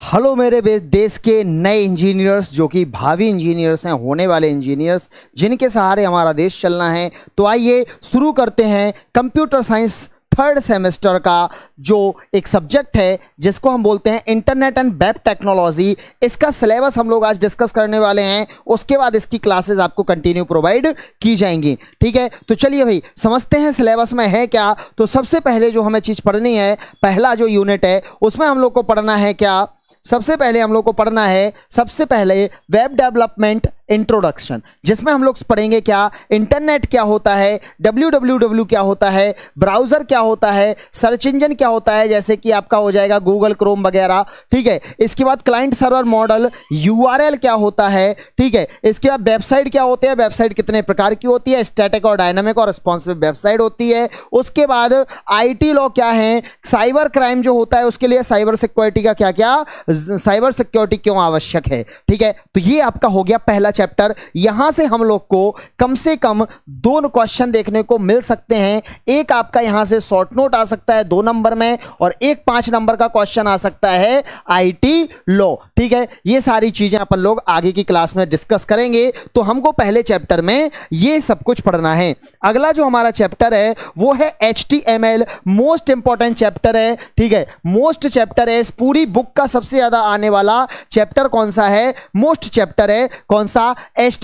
Hello मेरे देश के नए इंजीनियर्स जो कि भावी इंजीनियर्स हैं, होने वाले इंजीनियर्स जिनके सहारे हमारा देश चलना है। तो आइए शुरू करते हैं कंप्यूटर साइंस थर्ड सेमेस्टर का, जो एक सब्जेक्ट है, जिसको हम बोलते हैं इंटरनेट एंड वेब टेक्नोलॉजी इसका सिलेबस हम लोग आज डिस्कस करने वाले हैं। उसके बाद इसकी क्लासेस आपको कंटिन्यू प्रोवाइड की जाएँगी। ठीक है? तो चलिए भाई, समझते हैं सिलेबस में है क्या? तो सबसे पहले जो हमें चीज़ पढ़नी है, पहला जो यूनिट है, उसमें हम लोग को पढ़ना है क्या? सबसे पहले हम लोग को पढ़ना है सबसे पहले वेब डेवलपमेंट इंट्रोडक्शन, जिसमें हम लोग पढ़ेंगे क्या, इंटरनेट क्या होता है, डब्ल्यू क्या होता है, ब्राउज़र क्या होता है, सर्च इंजन क्या होता है, जैसे कि आपका हो जाएगा गूगल, क्रोम वगैरह, ठीक है? इसके बाद क्लाइंट सर्वर मॉडल, यूआरएल क्या होता है, ठीक है? इसके बाद वेबसाइट क्या होते है, वेबसाइट कितने प्रकार की होती है, स्टैटिक और डायनामिक और रिस्पॉन्सिव वेबसाइट होती है। उसके बाद आईटी लॉ क्या है, साइबर क्राइम जो होता है, उसके लिए साइबर सिक्योरिटी का क्या क्या साइबर सिक्योरिटी क्यों आवश्यक है? ठीक है? तो ये आपका हो गया पहला चैप्टर यहाँ से हम लोग को कम से कम दो क्वेश्चन देखने को मिल सकते हैं। एक आपका यहाँ से शॉर्ट नोट आ सकता है दो नंबर में और एक पाँच नंबर का क्वेश्चन आ सकता है आईटी लॉ ठीक है? ये सारी चीज़ें अपन लोग आगे की क्लास में डिस्कस करेंगे। तो हमको पहले चैप्टर में ये सब कुछ पढ़ना है। अगला जो हमारा चैप्टर है, वो है एचटीएमएल मोस्ट इंपॉर्टेंट चैप्टर है। ठीक है? मोस्ट चैप्टर है। इस पूरी बुक का सबसे ज़्यादा आने वाला चैप्टर कौन सा है? मोस्ट चैप्टर है। कौन सा? एच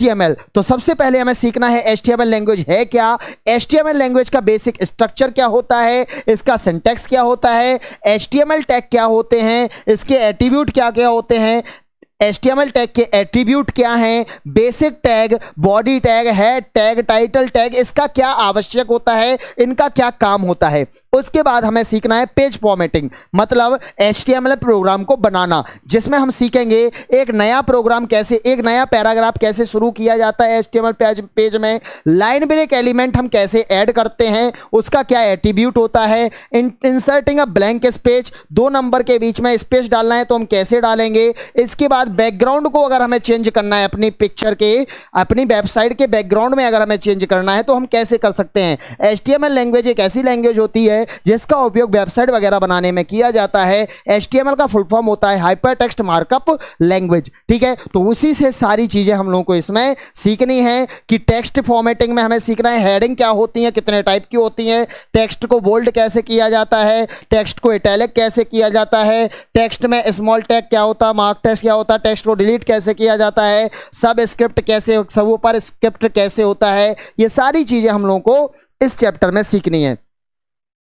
तो सबसे पहले हमें सीखना है एच लैंग्वेज है क्या? एच लैंग्वेज का बेसिक स्ट्रक्चर क्या होता है? इसका सिंटेक्स क्या होता है? एचटीएमएल टैग क्या होते हैं? इसके एट्रीब्यूट क्या क्या होते हैं? HTML टैग के एट्रीब्यूट क्या हैं? Basic tag body tag head tag title tag इसका क्या आवश्यक होता है? इनका क्या काम होता है? उसके बाद हमें सीखना है पेज फॉर्मेटिंग मतलब HTML प्रोग्राम को बनाना, जिसमें हम सीखेंगे एक नया प्रोग्राम कैसे, एक नया पैराग्राफ कैसे शुरू किया जाता है HTML पेज पेज में लाइन ब्रेक एलिमेंट हम कैसे ऐड करते हैं, उसका क्या एट्रीब्यूट होता है इंसर्टिंग अ ब्लैंक स्पेस दो नंबर के बीच में स्पेस डालना है तो हम कैसे डालेंगे, इसके बाद बैकग्राउंड को अगर हमें चेंज करना है, अपनी पिक्चर के, अपनी वेबसाइट के बैकग्राउंड में अगर हमें चेंज करना है तो हम कैसे कर सकते हैं? एचटीएमएल लैंग्वेज एक ऐसी लैंग्वेज होती है, जिसका उपयोग वेबसाइट वगैरह बनाने में किया जाता है। एचटीएमएल का फुल फॉर्म होता है हाइपर टेक्स्ट मार्कअप लैंग्वेज ठीक है? तो उसी से सारी चीज़ें हम लोगों को इसमें सीखनी है कि टेक्स्ट फॉर्मेटिंग में हमें सीखना है हेडिंग क्या होती है, कितने टाइप की होती हैं टेक्स्ट को बोल्ड कैसे किया जाता है टेक्स्ट को इटैलिक कैसे किया जाता है टेक्स्ट में स्मॉल टैग क्या होता है मार्क टेक्स्ट क्या होता है टेक्स्ट को डिलीट कैसे किया जाता है? सब स्क्रिप्ट कैसे, सब ऊपर स्क्रिप्ट कैसे होता है? ये सारी चीज़ें हम लोगों को इस चैप्टर में सीखनी है।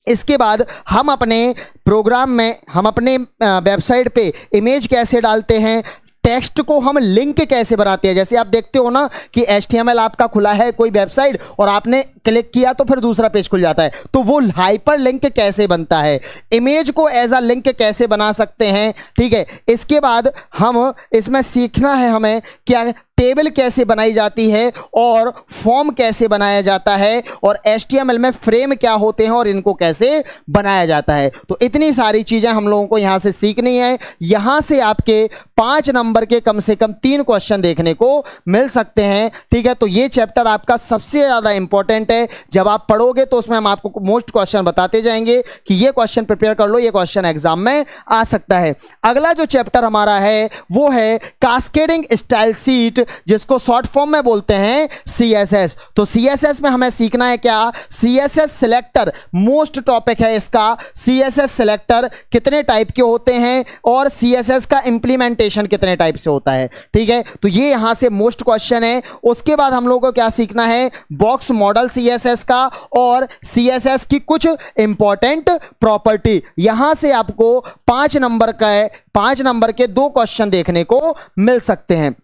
इसके बाद हम अपने प्रोग्राम में, हम अपने वेबसाइट पे इमेज कैसे डालते हैं? टेक्स्ट को हम लिंक कैसे बनाते हैं? जैसे आप देखते हो ना कि एचटीएमएल आपका खुला है कोई वेबसाइट और आपने क्लिक किया तो फिर दूसरा पेज खुल जाता है। तो वो हाइपर लिंक कैसे बनता है? इमेज को एज अ लिंक कैसे बना सकते हैं? ठीक है, इसके बाद हम इसमें सीखना है हमें क्या टेबल कैसे बनाई जाती है और फॉर्म कैसे बनाया जाता है और एच में फ्रेम क्या होते हैं और इनको कैसे बनाया जाता है। तो इतनी सारी चीज़ें हम लोगों को यहाँ से सीखनी है। यहाँ से आपके पाँच नंबर के कम से कम तीन क्वेश्चन देखने को मिल सकते हैं, ठीक है? तो ये चैप्टर आपका सबसे ज़्यादा इंपॉर्टेंट है। जब आप पढ़ोगे तो उसमें हम आपको मोस्ट क्वेश्चन बताते जाएँगे कि ये क्वेश्चन प्रिपेयर कर लो, ये क्वेश्चन एग्ज़ाम में आ सकता है। अगला जो चैप्टर हमारा है, वो है कास्केडिंग स्टाइल सीट जिसको शॉर्ट फॉर्म में बोलते हैं सीएसएस तो सी में हमें सीखना है क्या? सी सिलेक्टर मोस्ट टॉपिक है इसका। सी सिलेक्टर कितने टाइप के होते हैं और सी का इंप्लीमेंटेशन कितने टाइप से होता है? ठीक है? तो ये यहाँ से मोस्ट क्वेश्चन है। उसके बाद हम लोग को क्या सीखना है? बॉक्स मॉडल सीएसएस का और सीएसएस की कुछ इंपॉर्टेंट प्रॉपर्टी यहाँ से आपको पाँच नंबर का है, पाँच नंबर के दो क्वेश्चन देखने को मिल सकते हैं।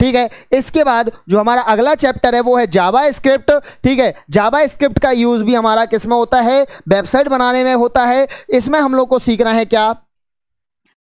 ठीक है? इसके बाद जो हमारा अगला चैप्टर है, वो है जावा स्क्रिप्ट ठीक है? जावा स्क्रिप्ट का यूज़ भी हमारा किसमें होता है? वेबसाइट बनाने में होता है। इसमें हम लोग को सीखना है क्या?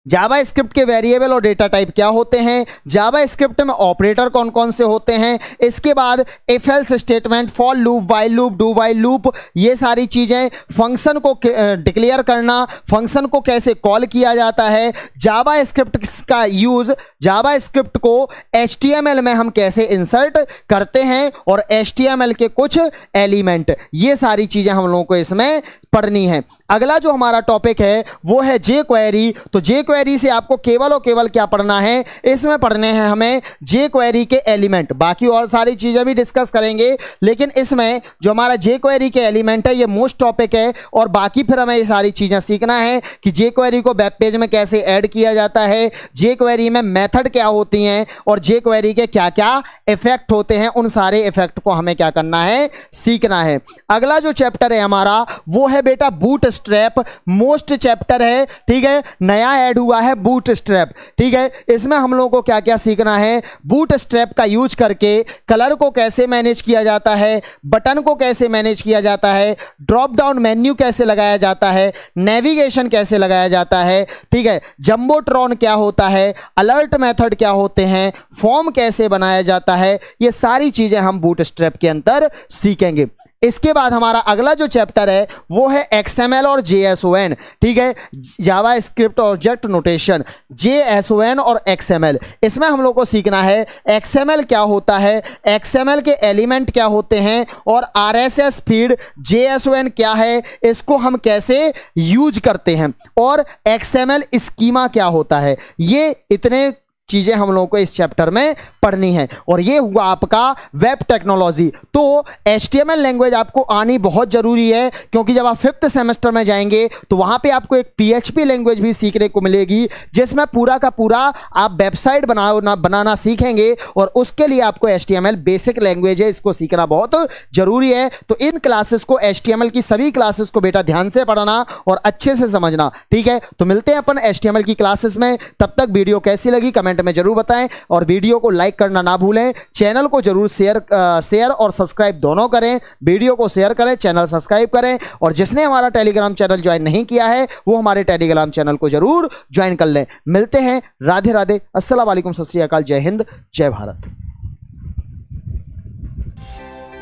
जावा स्क्रिप्ट के वेरिएबल और डेटा टाइप क्या होते हैं? जावा स्क्रिप्ट में ऑपरेटर कौन कौन से होते हैं? इसके बाद if else statement for loop while loop do while loop ये सारी चीज़ें फ़ंक्शन को डिक्लेयर करना फ़ंक्शन को कैसे कॉल किया जाता है? जावा स्क्रिप्ट का यूज़ जावा स्क्रिप्ट को एचटीएमएल में हम कैसे इंसर्ट करते हैं और एचटीएमएल के कुछ एलिमेंट ये सारी चीज़ें हम लोगों को इसमें पढ़नी है। अगला जो हमारा टॉपिक है, वो है जे क्वेरी तो जे क्वेरी से आपको केवल और केवल क्या पढ़ना है? इसमें पढ़ने हैं हमें जे क्वेरी के एलिमेंट बाकी और सारी चीज़ें भी डिस्कस करेंगे, लेकिन इसमें जो हमारा जे क्वेरी के एलिमेंट है, ये मोस्ट टॉपिक है, और बाकी फिर हमें ये सारी चीज़ें सीखना है कि जे क्वेरी को वेब पेज में कैसे ऐड किया जाता है जे क्वेरी में मेथड क्या होती हैं, और जे क्वेरी के क्या क्या इफ़ेक्ट होते हैं, उन सारे इफ़ेक्ट को हमें क्या करना है? सीखना है। अगला जो चैप्टर है हमारा, वो है बेटा बूट स्ट्रैप मोस्ट चैप्टर है, ठीक है? नया ऐड हुआ है बूट स्ट्रैप ठीक है? इसमें हम लोगों को क्या क्या सीखना है? बूट स्ट्रैप का यूज़ करके कलर को कैसे मैनेज किया जाता है? बटन को कैसे मैनेज किया जाता है? ड्रॉप डाउन मेन्यू कैसे लगाया जाता है? नेविगेशन कैसे लगाया जाता है? ठीक है? जम्बोट्रॉन क्या होता है? अलर्ट मेथड क्या होते हैं? फॉर्म कैसे बनाया जाता है? ये सारी चीज़ें हम बूट स्ट्रैप के अंदर सीखेंगे। इसके बाद हमारा अगला जो चैप्टर है, वो है एक्सएमएल और जेएसओएन ठीक है? JavaScript object notation JSON और एक्सएमएल इसमें हम लोग को सीखना है एक्सएमएल क्या होता है एक्सएमएल के एलिमेंट क्या होते हैं, और आरएसएस फ़ीड जेएसओएन क्या है, इसको हम कैसे यूज़ करते हैं, और एक्सएमएल स्कीमा क्या होता है। ये इतने चीज़ें हम लोगों को इस चैप्टर में पढ़नी है। और ये हुआ आपका वेब टेक्नोलॉजी तो एचटीएमएल लैंग्वेज आपको आनी बहुत ज़रूरी है, क्योंकि जब आप फिफ्थ सेमेस्टर में जाएँगे तो वहाँ पे आपको एक पीएचपी लैंग्वेज भी सीखने को मिलेगी, जिसमें पूरा का पूरा आप वेबसाइट बना बनाना सीखेंगे, और उसके लिए आपको एच बेसिक लैंग्वेज है, इसको सीखना बहुत ज़रूरी है। तो इन क्लासेस को एच की सभी क्लासेस को बेटा ध्यान से पढ़ना और अच्छे से समझना, ठीक है? तो मिलते हैं अपन एच की क्लासेस में। तब तक वीडियो कैसी लगी कमेंट कमेंट में ज़रूर बताएँ और वीडियो को लाइक करना ना भूलें। चैनल को ज़रूर शेयर शेयर और सब्सक्राइब दोनों करें। वीडियो को शेयर करें चैनल सब्सक्राइब करें। और जिसने हमारा टेलीग्राम चैनल ज्वाइन नहीं किया है, वो हमारे टेलीग्राम चैनल को ज़रूर ज्वाइन कर लें। मिलते हैं। राधे राधे। अस्सलाम वालेकुम। सत जय हिंद। जय भारत।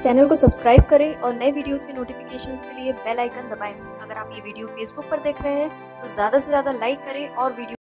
चैनल को सब्सक्राइब करें और नए वीडियोस के नोटिफिकेशन के लिए बेल आइकन दबाएँ। अगर आप ये वीडियो फेसबुक पर देख रहे हैं तो ज़्यादा से ज़्यादा लाइक करें और वीडियो